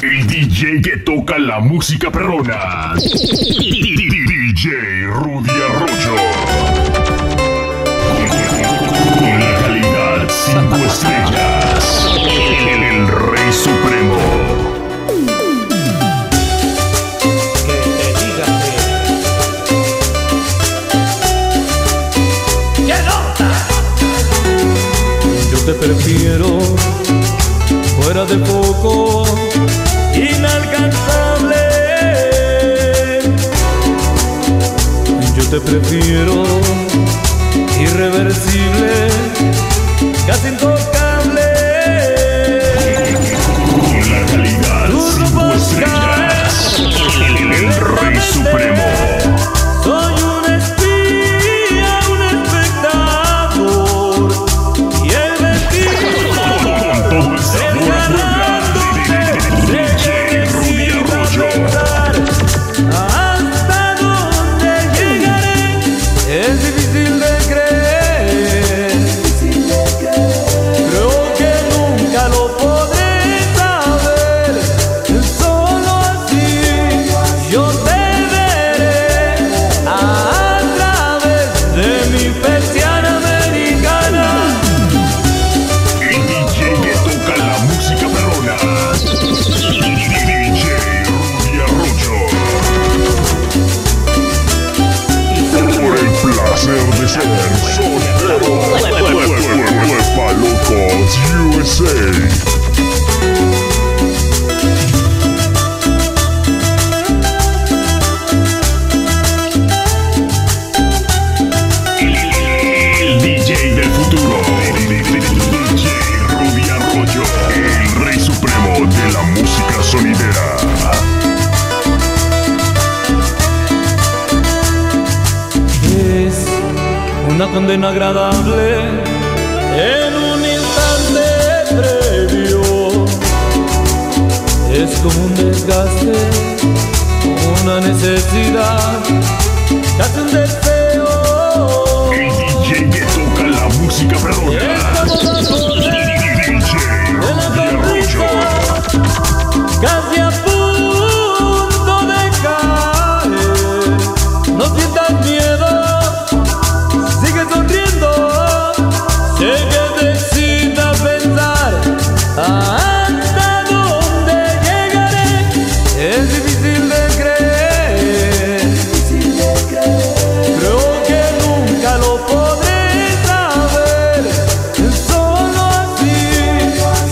El DJ que toca la música perrona. DJ Rudy Arroyo. Con la calidad 5 estrellas. El Rey Supremo. Yo Te prefiero fuera de poco inalcanzable. Yo te prefiero irreversible, casi intocable. Soy Lebo. Left by Low USA. una condena agradable en un instante previo. Es como un desgaste, una necesidad que hace un.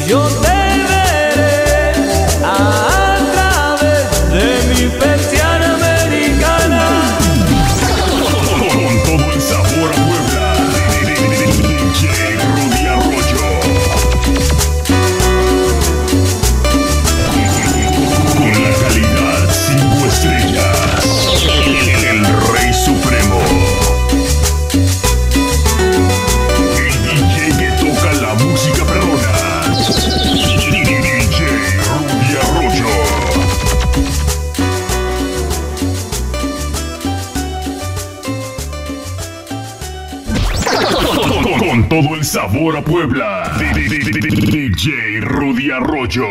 Yo te con todo el sabor a Puebla. DJ Rudy Arroyo.